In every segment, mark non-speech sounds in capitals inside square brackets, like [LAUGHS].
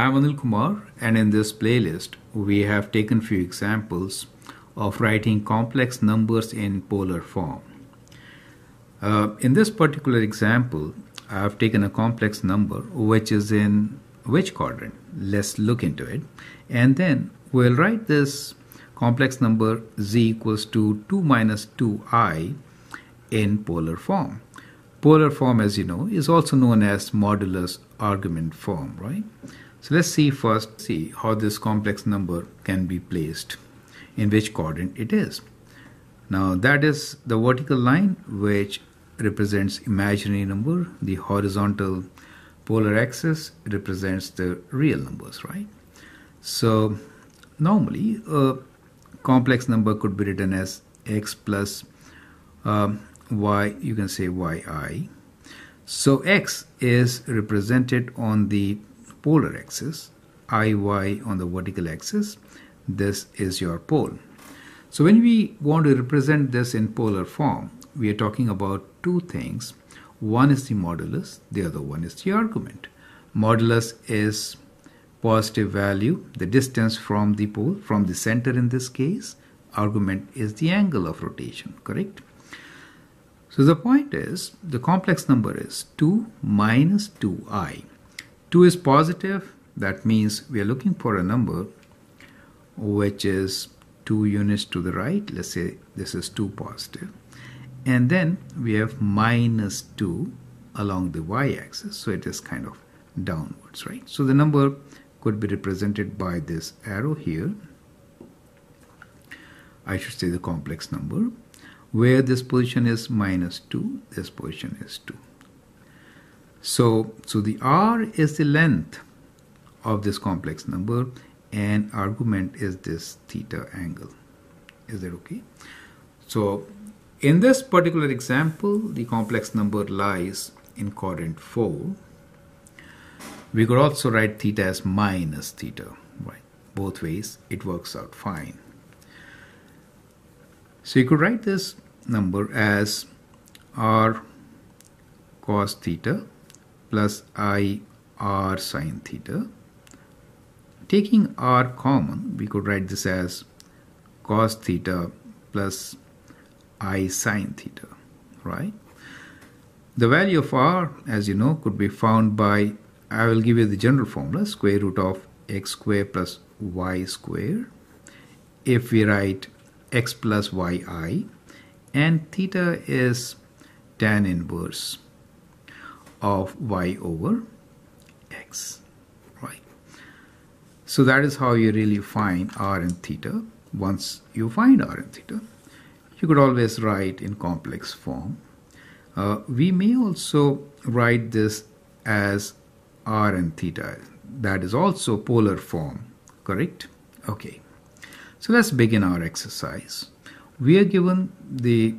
I'm Anil Kumar and in this playlist we have taken few examples of writing complex numbers in polar form. Uh, in this particular example, I have taken a complex number which is in which quadrant? Let's look into it. And then we'll write this complex number z equals to 2 minus 2i in polar form. Polar form, as you know, is also known as modulus argument form, right? So let's see first, see how this complex number can be placed, in which quadrant it is. Now that is the vertical line which represents imaginary number, the horizontal polar axis represents the real numbers, right? So normally a complex number could be written as x plus um, y, you can say yi. So x is represented on the polar axis, iy on the vertical axis. This is your pole. So when we want to represent this in polar form, we are talking about two things. One is the modulus, the other one is the argument. Modulus is positive value, the distance from the pole, from the center in this case. Argument is the angle of rotation, correct? So the point is, the complex number is 2 minus 2i. 2 is positive, that means we are looking for a number which is 2 units to the right. Let's say this is 2 positive. And then we have minus 2 along the y-axis. So it is kind of downwards, right? So the number could be represented by this arrow here. I should say the complex number where this position is minus 2 this position is 2 so so the r is the length of this complex number and argument is this theta angle. Is that okay? So in this particular example the complex number lies in quadrant 4 we could also write theta as minus theta right? Both ways it works out fine. So you could write this number as r cos theta plus i r sine theta. Taking r common, we could write this as cos theta plus i sine theta, right? The value of r, as you know, could be found by, I will give you the general formula, square root of x square plus y square. If we write x plus yi and theta is tan inverse of y over x right? So that is how you really find r and theta. Once you find r and theta you could always write in complex form. Uh, we may also write this as r and theta. That is also polar form correct? Okay. So let's begin our exercise. We are given the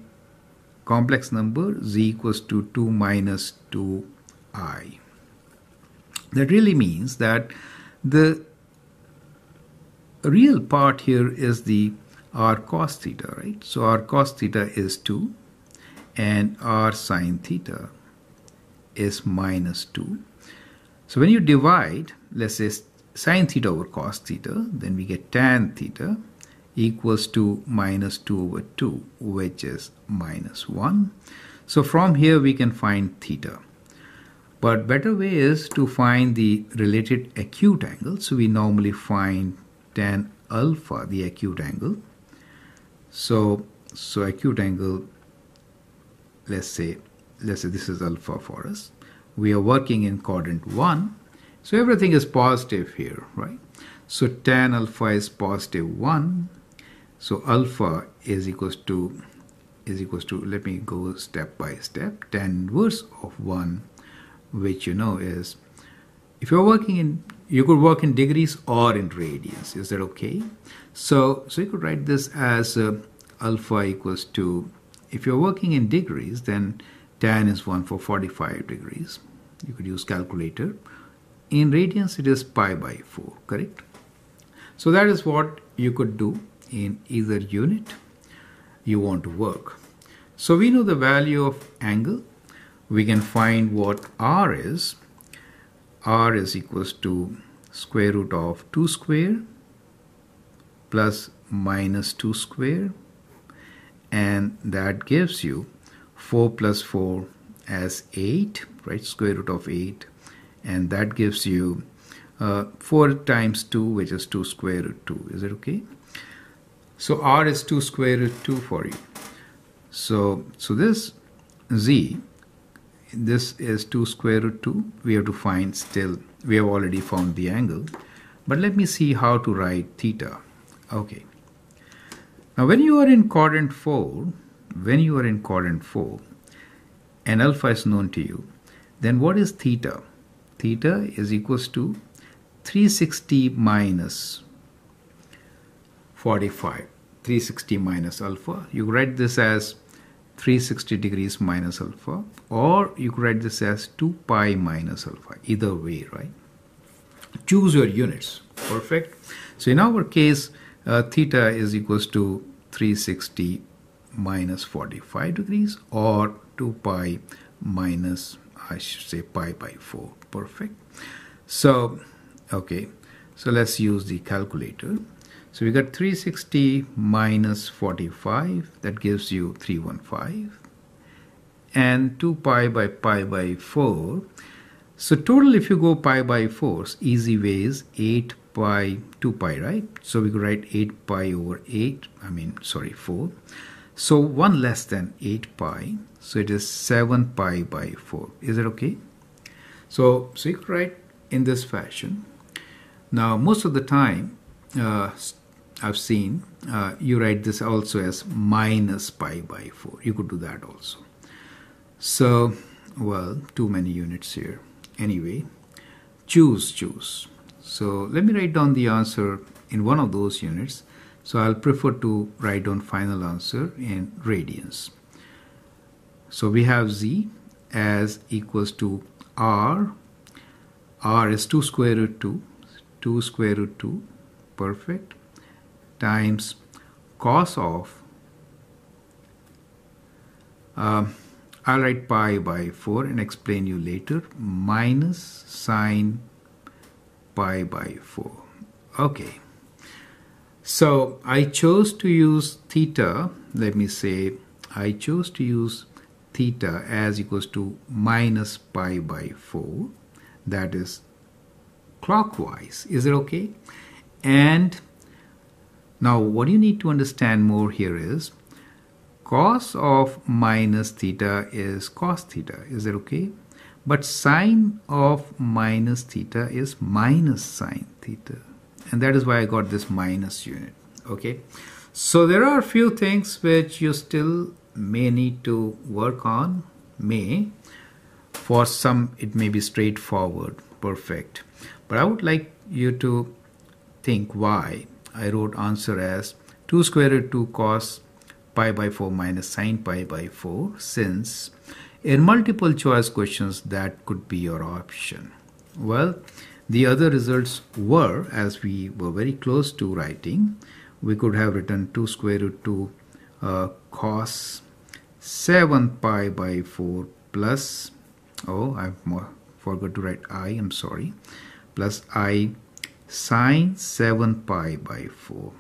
complex number z equals to 2 minus 2i. That really means that the real part here is the r cos theta, right? So r cos theta is 2 and r sine theta is minus 2. So when you divide, let's say sine theta over cos theta, then we get tan theta equals to minus 2 over 2, which is minus 1. So from here we can find theta. But better way is to find the related acute angle. So we normally find tan alpha, the acute angle. So, so acute angle, let's say, let's say this is alpha for us. We are working in quadrant 1. So everything is positive here, right? So tan alpha is positive 1 so alpha is equals to is equals to let me go step by step tan inverse of 1 which you know is if you're working in you could work in degrees or in radians. Is that okay? So so you could write this as uh, alpha equals to if you're working in degrees then tan is 1 for 45 degrees. You could use calculator. In radians it is pi by 4 correct? So that is what you could do in either unit you want to work. So we know the value of angle. We can find what R is. R is equals to square root of 2 square plus minus 2 square and that gives you 4 plus 4 as 8 right square root of 8 and that gives you uh, 4 times 2 which is 2 square root 2 is it okay so r is 2 square root 2 for you so so this z this is 2 square root 2 we have to find still we have already found the angle. But let me see how to write theta. Okay. Now when you are in quadrant 4 when you are in quadrant 4 and alpha is known to you then what is theta? Theta is equals to 360 minus 45 360 minus alpha. You write this as 360 degrees minus alpha or you could write this as 2 pi minus alpha either way right? Choose your units. Perfect. So in our case uh, theta is equals to 360 minus 45 degrees or 2 pi minus I should say pi by 4 perfect. So okay. So let's use the calculator so we got 360 minus 45 that gives you 315 and 2 pi by pi by 4 so total if you go pi by 4 easy way is 8 pi 2 pi right? So we could write 8 pi over 8 I mean sorry 4 so 1 less than 8 pi so it is 7 pi by 4 is it okay? So so you could write in this fashion. Now most of the time uh, I've seen uh, you write this also as minus pi by 4 you could do that also. So well too many units here. Anyway choose choose. So let me write down the answer in one of those units. So I'll prefer to write down final answer in radians. So we have z as equals to r. r is 2 square root 2 2 square root 2 perfect times cos of uh, I'll write pi by 4 and explain you later minus sine pi by 4 okay. So I chose to use theta. Let me say I chose to use theta as equals to minus pi by 4 that is clockwise. Is it okay? And now what you need to understand more here is cos of minus theta is cos theta. Is that okay? But sine of minus theta is minus sine theta. And that is why I got this minus unit. Okay. So there are a few things which you still may need to work on. May. For some it may be straightforward. Perfect. But I would like you to think why I wrote answer as 2 square root 2 cos pi by 4 minus sine pi by 4 since in multiple choice questions that could be your option. Well, the other results were as we were very close to writing, we could have written 2 square root 2 uh, cos 7 pi by 4 plus, oh, I forgot to write i, I'm sorry, plus i sine 7 pi by 4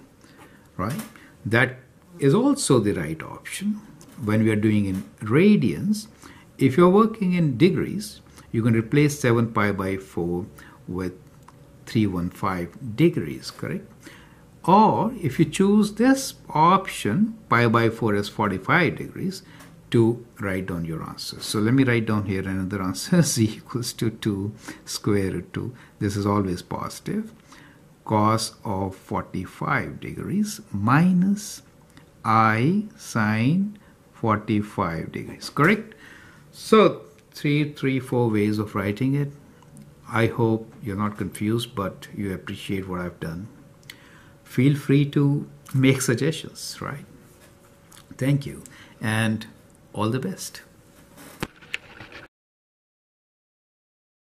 right that is also the right option when we are doing in radians if you're working in degrees you can replace 7 pi by 4 with 315 degrees correct or if you choose this option pi by 4 is 45 degrees to write down your answer. So let me write down here another [LAUGHS] answer z equals to 2 square root 2. This is always positive. Cos of 45 degrees minus i sine 45 degrees. Correct? So three, three, four ways of writing it. I hope you're not confused, but you appreciate what I've done. Feel free to make suggestions, right? Thank you. And all the best.